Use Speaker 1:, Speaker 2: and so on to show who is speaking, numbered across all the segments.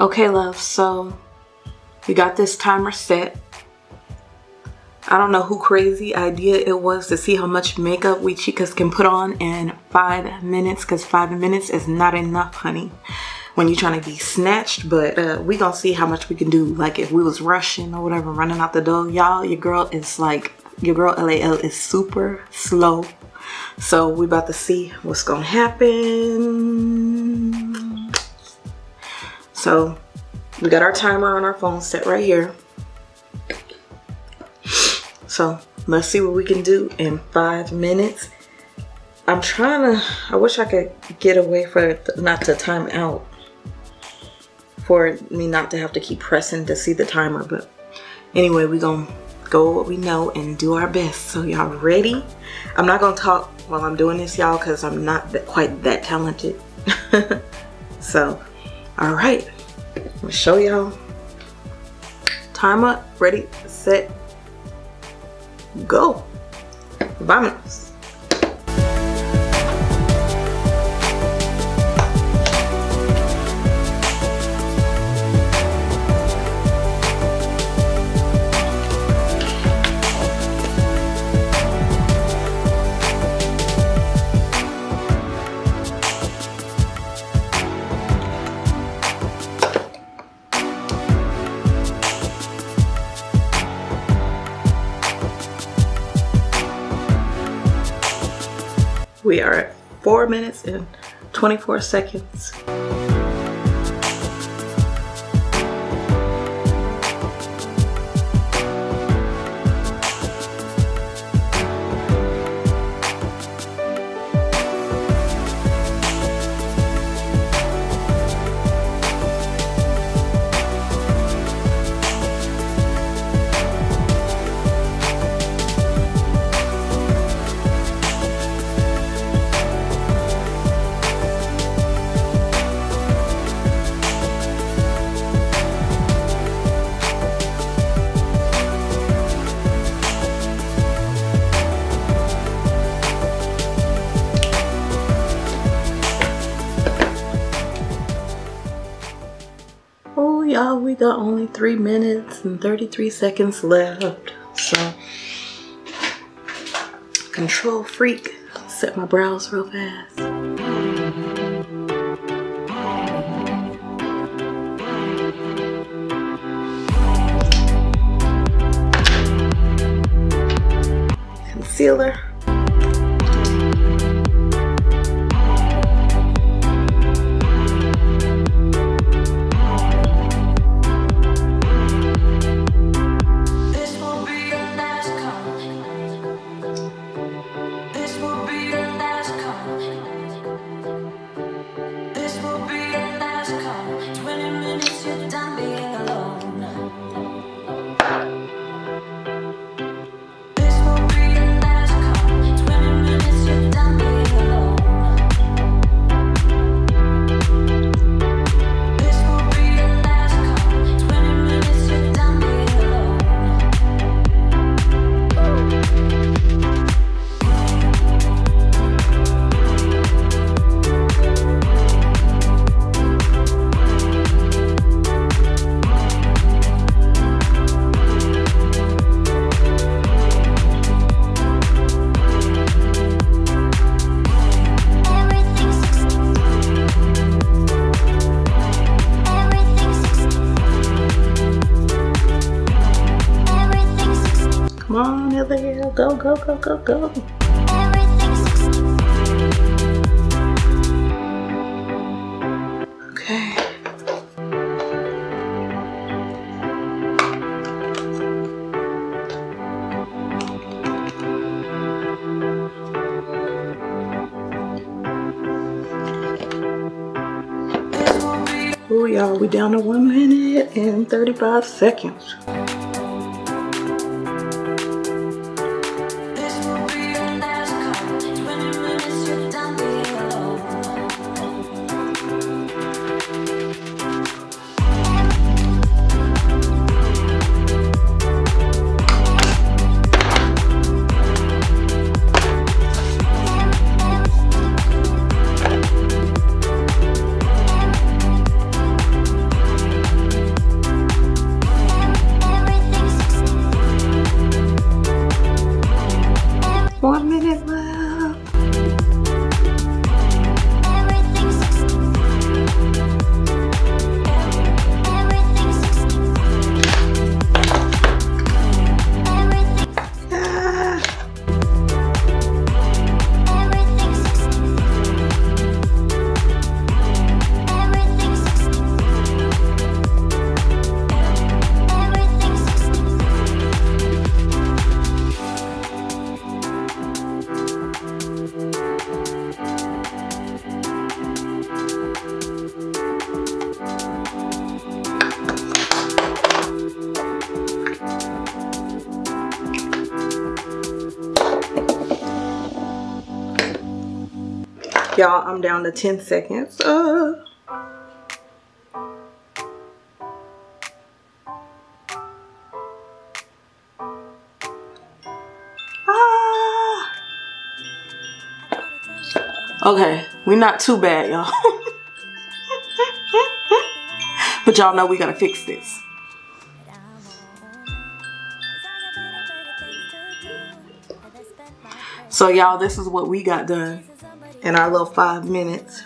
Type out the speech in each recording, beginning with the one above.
Speaker 1: Okay, love, so we got this timer set. I don't know who crazy idea it was to see how much makeup we chicas can put on in five minutes because five minutes is not enough, honey, when you're trying to be snatched. But uh, we gonna see how much we can do. Like if we was rushing or whatever, running out the door. Y'all, your girl is like, your girl LAL is super slow. So we about to see what's gonna happen. So we got our timer on our phone set right here. So let's see what we can do in five minutes. I'm trying to, I wish I could get away for not to time out. For me not to have to keep pressing to see the timer. But anyway, we gonna go what we know and do our best. So y'all ready? I'm not gonna talk while I'm doing this, y'all, because I'm not that, quite that talented. so, all right. I'm gonna show y'all. Time up, ready, set, go. Vámonos. We are at four minutes and 24 seconds. Y'all, we got only three minutes and 33 seconds left. So, control freak, set my brows real fast. Concealer. Go, go, go, go, go. Okay. Oh, y'all, we down to one minute and 35 seconds. Y'all, I'm down to 10 seconds. Uh. Ah. Okay, we're not too bad, y'all. but y'all know we gotta fix this. So y'all, this is what we got done in our little five minutes.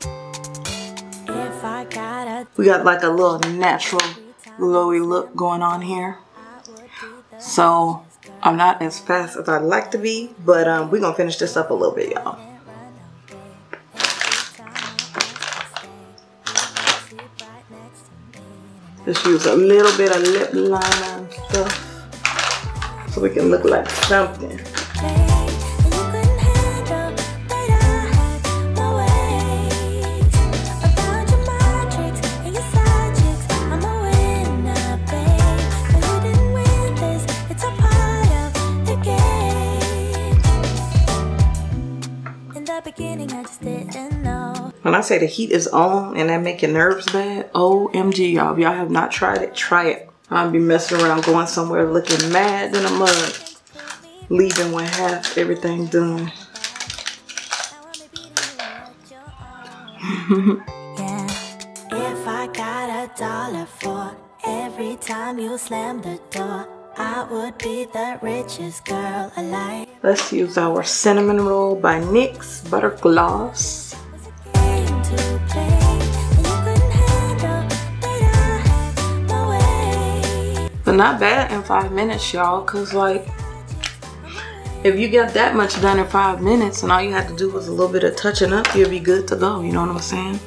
Speaker 2: If I got a
Speaker 1: We got like a little natural glowy look going on here. So I'm not as fast as I'd like to be, but um, we're gonna finish this up a little bit, y'all. Just use a little bit of lip liner and stuff so we can look like something.
Speaker 2: I
Speaker 1: say the heat is on and that make your nerves bad, OMG, y'all. If y'all have not tried it, try it. I'll be messing around going somewhere looking mad in a mug, leaving with half everything done.
Speaker 2: If I got a dollar for every time you slam the door, I would be the richest girl alive.
Speaker 1: Let's use our cinnamon roll by NYX Butter Gloss. Not bad in five minutes, y'all. Cause like, if you get that much done in five minutes and all you had to do was a little bit of touching up, you'll be good to go. You know what I'm saying?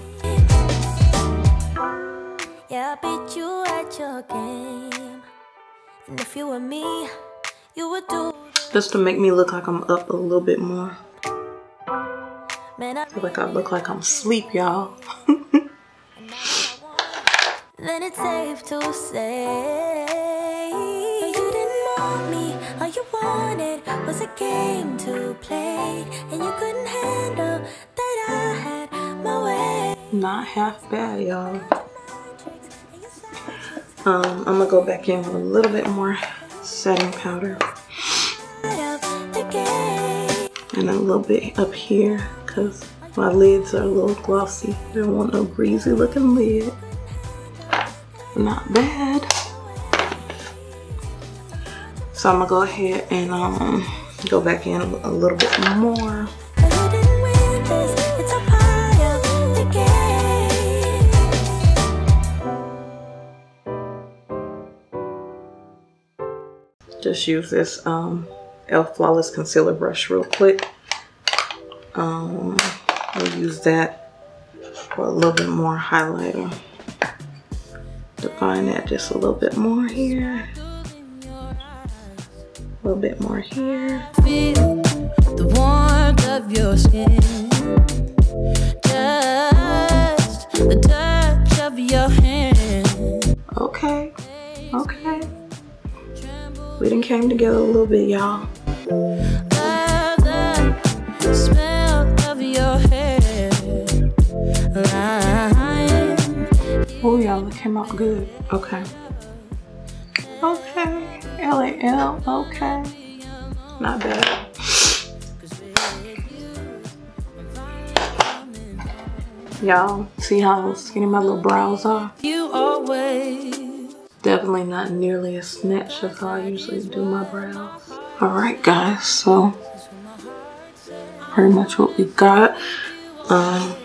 Speaker 2: Yeah, I beat you at your game, and if you were me, you would do.
Speaker 1: Just to make me look like I'm up a little bit more.
Speaker 2: Man, I
Speaker 1: feel like I look like I'm asleep, y'all.
Speaker 2: then it's safe to say
Speaker 1: Not half bad, y'all. Um, I'm gonna go back in with a little bit more setting powder and a little bit up here because my lids are a little glossy. I don't want no greasy looking lid. Not bad. So I'm gonna go ahead and um, go back in a little bit more. Just use this um elf flawless concealer brush real quick. Um i'll use that for a little bit more highlighter. Define that just a little bit more here. A little bit more here came together a little bit y'all
Speaker 2: Love the smell of your hair. Lying.
Speaker 1: oh y'all it came out good okay okay l-a-l okay not bad Y'all see how skinny my little brows are?
Speaker 2: You always.
Speaker 1: Definitely not nearly as snatched as how I usually do my brows. Alright guys, so pretty much what we got. Um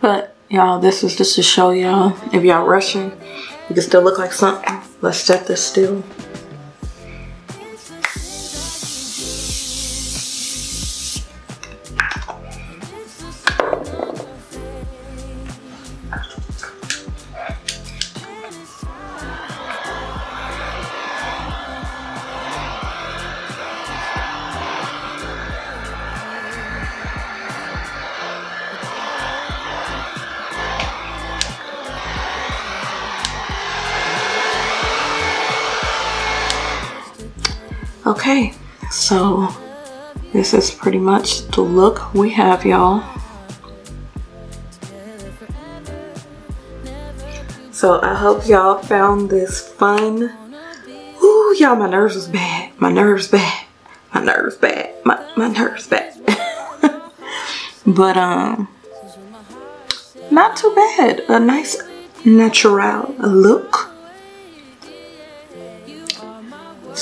Speaker 1: but y'all this is just to show y'all if y'all rushing, you can still look like something. Let's set this still. Okay, so this is pretty much the look we have, y'all. So I hope y'all found this fun. Ooh, y'all, my nerves was bad. My nerves bad. My nerves bad. My, my nerves bad. but, um, not too bad. A nice natural look.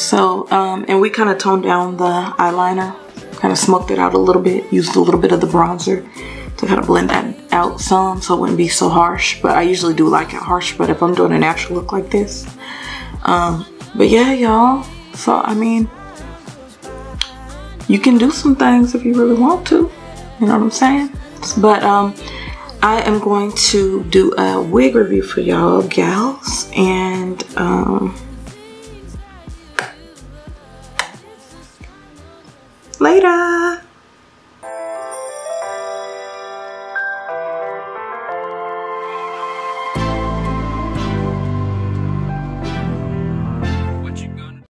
Speaker 1: So um, and we kind of toned down the eyeliner, kind of smoked it out a little bit. Used a little bit of the bronzer to kind of blend that out some so it wouldn't be so harsh. But I usually do like it harsh. But if I'm doing a natural look like this, um, but yeah, y'all. So I mean, you can do some things if you really want to. You know what I'm saying? But um, I am going to do a wig review for y'all, gals, and um,